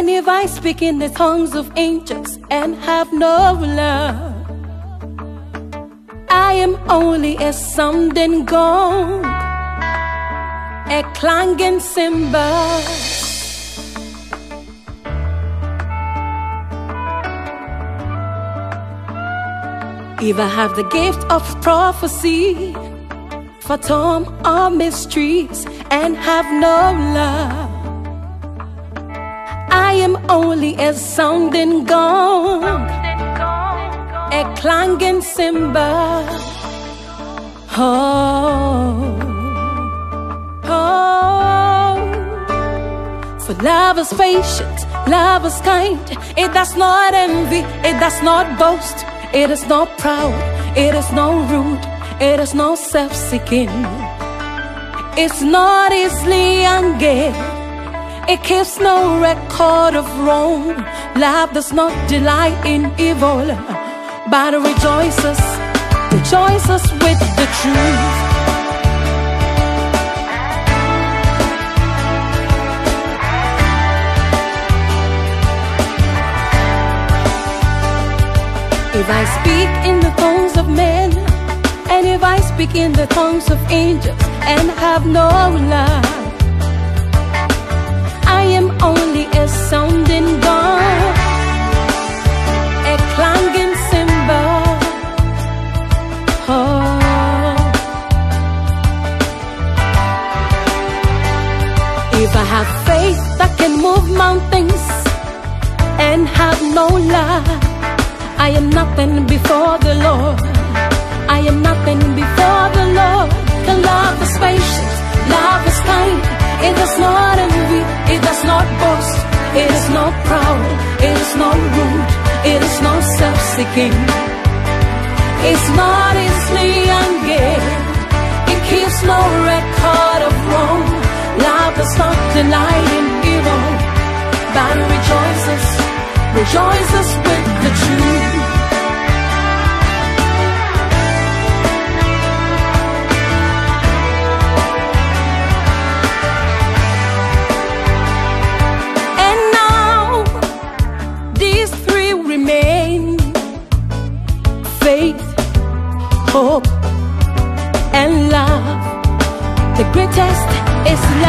And if I speak in the tongues of angels and have no love, I am only a sounding gong, a clanging cymbal. If I have the gift of prophecy, fathom all mysteries, and have no love, I am only a sounding gong, a clanging cymbal. Oh, oh. For love is patient, love is kind, it does not envy, it does not boast. It is not proud, it is not rude, it is not self seeking. It's not easily angered, it keeps no record of wrong. Love does not delight in evil, but rejoices, rejoices with the truth. If I speak in the tongues of men, and if I speak in the tongues of angels and have no love, faith that can move mountains and have no love, I am nothing before the Lord. I am nothing before the Lord. The love is patient, love is kind. It does not envy, it does not boast. It is not proud, it is not rude, it is not self-seeking. It's not delight in evil, but rejoices, rejoices with the truth. And now these three remain faith, hope, and love. The greatest is